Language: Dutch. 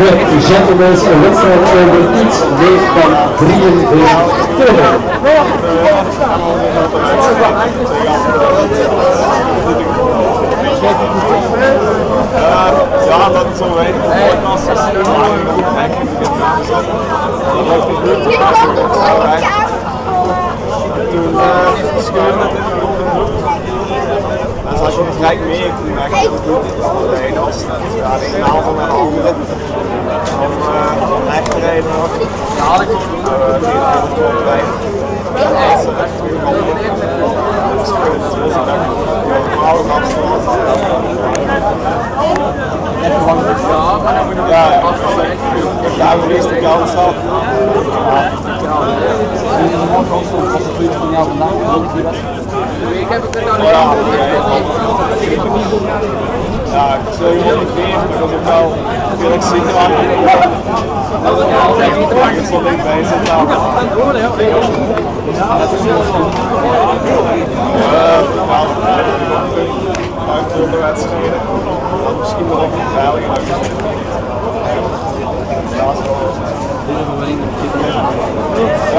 de gentlemen's een wedstrijd over iets meer dan 43 kilometer. Ja, dat is zo weinig mogelijk als het is. Toen scheurde het in de ronde Als je het gelijk mee hebt, dan merk je dat het goed is. De ene afstand, ja, de aanval naar de andere. Of uh, rechterrijden nog. Ja, komt uh, tegen de voorrijden. Dat is echt goed. Dat is goed. Dus ik dacht, normaal afstand. Ja, ja, de eerste kans had. Ik heb het er nou Ja, ja, ik zou je motiveren, maar dat is wel veel ik aan. Dat is altijd niet zo dichtbij zit nou. Uitvoerende wedstrijden. Dat misschien wel ook niet veilig. Ja, dat is ook erg om